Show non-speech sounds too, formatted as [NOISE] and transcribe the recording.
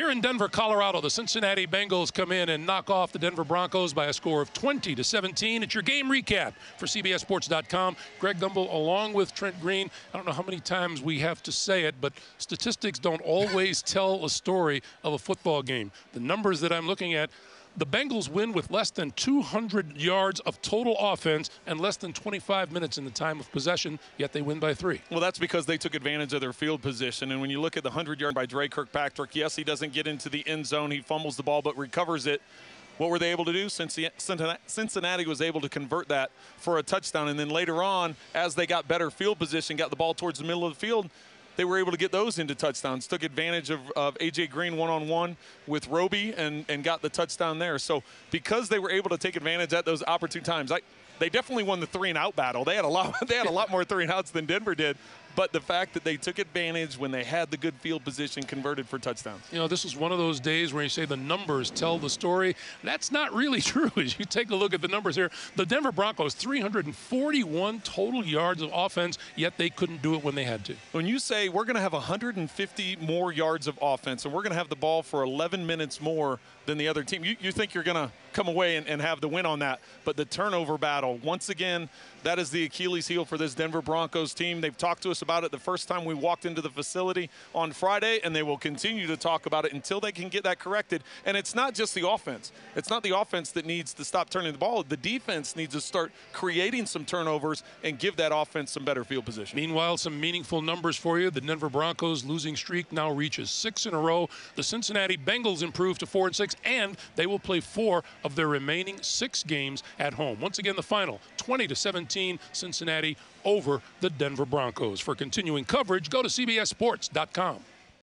Here in Denver, Colorado, the Cincinnati Bengals come in and knock off the Denver Broncos by a score of 20 to 17. It's your game recap for CBSSports.com. Greg Gumbel along with Trent Green. I don't know how many times we have to say it, but statistics don't always tell a story of a football game. The numbers that I'm looking at the Bengals win with less than 200 yards of total offense and less than 25 minutes in the time of possession, yet they win by three. Well, that's because they took advantage of their field position. And when you look at the 100 yard by Dre Kirkpatrick, yes, he doesn't get into the end zone. He fumbles the ball, but recovers it. What were they able to do? Cincinnati was able to convert that for a touchdown. And then later on, as they got better field position, got the ball towards the middle of the field, they were able to get those into touchdowns. Took advantage of, of A.J. Green one-on-one with Roby and, and got the touchdown there. So because they were able to take advantage at those opportune times, I, they definitely won the three and out battle. They had a lot. [LAUGHS] They had a lot more three and outs than Denver did. But the fact that they took advantage when they had the good field position converted for touchdowns. You know, this was one of those days where you say the numbers tell the story. That's not really [LAUGHS] true. As you take a look at the numbers here, the Denver Broncos 341 total yards of offense, yet they couldn't do it when they had to. When you say we're going to have 150 more yards of offense and we're going to have the ball for 11 minutes more than the other team, you, you think you're going to come away and, and have the win on that. But the turnover battle, once again, that is the Achilles heel for this Denver Broncos team. They've talked to us about it the first time we walked into the facility on Friday, and they will continue to talk about it until they can get that corrected. And it's not just the offense. It's not the offense that needs to stop turning the ball. The defense needs to start creating some turnovers and give that offense some better field position. Meanwhile, some meaningful numbers for you. The Denver Broncos losing streak now reaches six in a row. The Cincinnati Bengals improve to four and six, and they will play four of their remaining six games at home. Once again, the final 20 to 17, Cincinnati over the Denver Broncos. For continuing coverage, go to CBSSports.com.